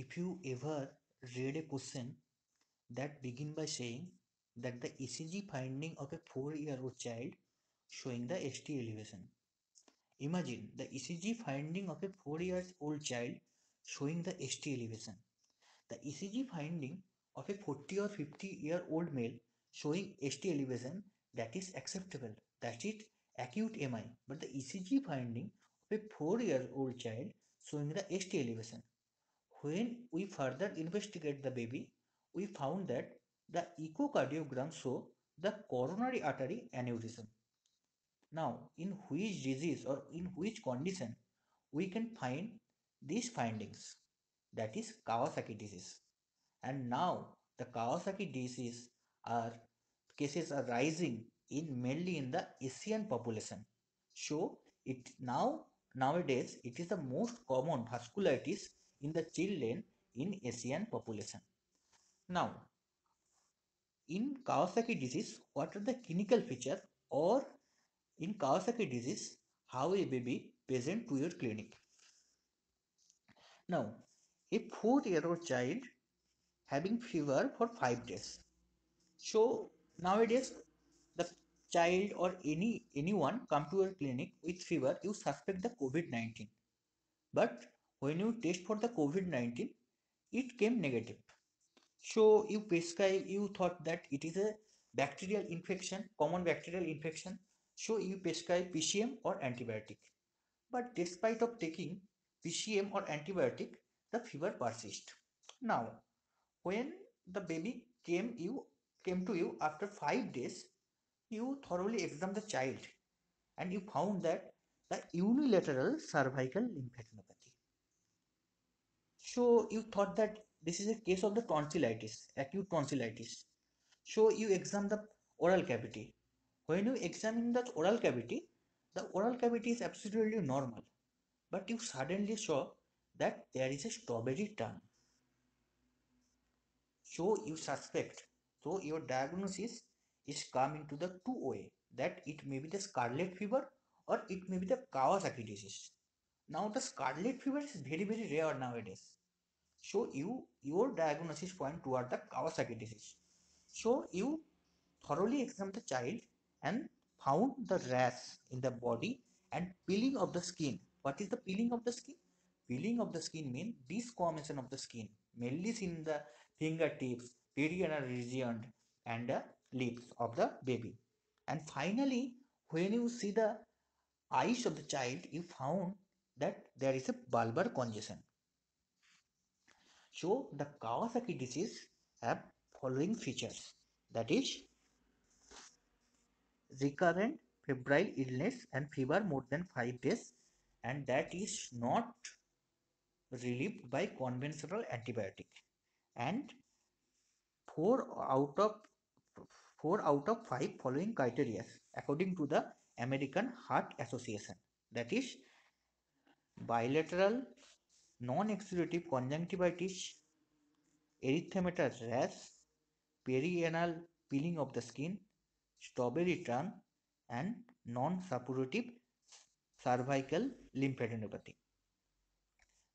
if you ever read a question that begin by saying that the ECG finding of a 4-year-old child showing the ST elevation. Imagine the ECG finding of a 4-year-old child showing the ST elevation. The ECG finding of a 40 or 50 year old male showing ST elevation that is acceptable. That is acute MI. But the ECG finding of a 4 year old child showing the ST elevation. When we further investigate the baby, we found that the echocardiogram show the coronary artery aneurysm. Now, in which disease or in which condition we can find these findings? That is Kawasaki disease. And now the Kawasaki disease are cases are rising in mainly in the Asian population. So it now nowadays it is the most common vasculitis in the children in Asian population. Now in Kawasaki disease, what are the clinical features or in Kawasaki disease, how a baby present to your clinic? Now, a four-year-old child having fever for five days. So nowadays, the child or any anyone come to your clinic with fever, you suspect the COVID-19. But when you test for the COVID-19, it came negative. So you prescribe, you thought that it is a bacterial infection, common bacterial infection. So you prescribe PCM or antibiotic. But despite of taking PCM or antibiotic, the fever persists. Now, when the baby came you came to you after five days, you thoroughly examined the child and you found that the unilateral cervical lymphadenopathy. So you thought that this is a case of the tonsillitis, acute tonsillitis. So you examine the oral cavity. When you examine the oral cavity, the oral cavity is absolutely normal. But you suddenly saw that there is a strawberry tongue. So you suspect. So your diagnosis is coming to the two way that it may be the scarlet fever or it may be the Kawasaki disease. Now the scarlet fever is very very rare nowadays. So you your diagnosis point toward the Kawasaki disease. So you thoroughly examine the child and found the rash in the body and peeling of the skin. What is the peeling of the skin? Peeling of the skin means discoloration of the skin, mainly in the fingertips, perianal region, and the lips of the baby. And finally, when you see the eyes of the child, you found that there is a bulbar congestion. So the Kawasaki disease have following features. That is recurrent febrile illness and fever more than 5 days and that is not relieved by conventional antibiotic. And 4 out of 4 out of 5 following criteria according to the American Heart Association. That is bilateral non-exudative conjunctivitis erythematous rash perianal peeling of the skin strawberry tongue, and non-suppurative cervical lymphadenopathy.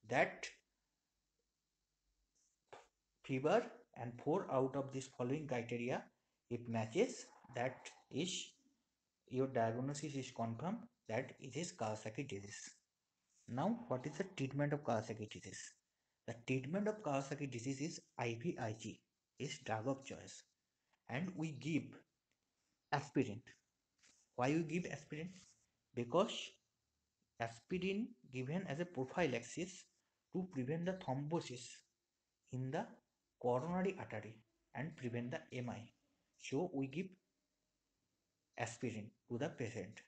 That fever and 4 out of these following criteria it matches that is your diagnosis is confirmed that it is Kawasaki disease. Now what is the treatment of Kawasaki disease? The treatment of Kawasaki disease is IVIG is drug of choice and we give aspirin. Why we give aspirin? Because aspirin given as a prophylaxis to prevent the thrombosis in the coronary artery and prevent the MI. So we give aspirin to the patient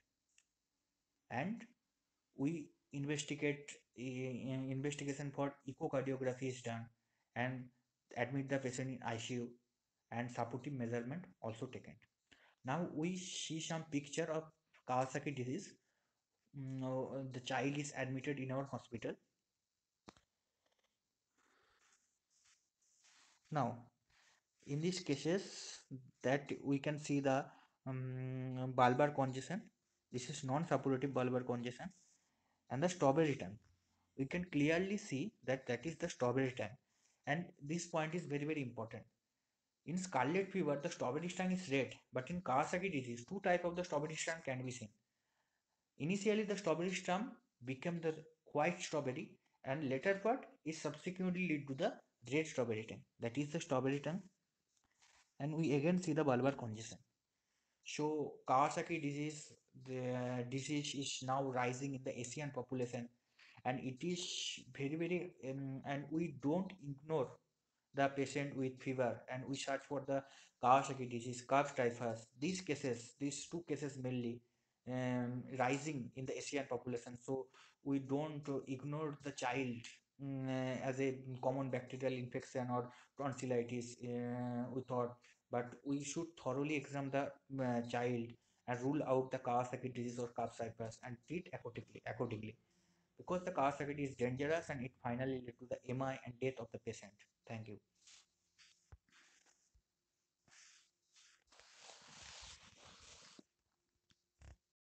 and we investigate uh, investigation for echocardiography is done and admit the patient in ICU and supportive measurement also taken. Now we see some picture of Kawasaki disease. Mm, the child is admitted in our hospital. Now, in these cases that we can see the um, bulbar congestion. This is non-suppurative bulbar congestion and the strawberry tongue. We can clearly see that that is the strawberry tongue And this point is very, very important. In scarlet fever, the strawberry strand is red, but in Kawasaki disease, two type of the strawberry strand can be seen. Initially, the strawberry strand became the white strawberry, and later part is subsequently lead to the red strawberry tongue. That is the strawberry tongue. And we again see the bulbar congestion. So Kawasaki disease, the disease is now rising in the Asian population, and it is very very um, and we don't ignore the patient with fever and we search for the Kawasaki disease, calf typhus. These cases, these two cases mainly, um, rising in the Asian population. So we don't ignore the child mm, uh, as a common bacterial infection or tonsillitis. Uh, we thought, but we should thoroughly examine the uh, child and rule out the Kawasaki disease or calf typhus and treat accordingly. accordingly. Because the Kawasaki is dangerous and it finally led to the MI and death of the patient. Thank you.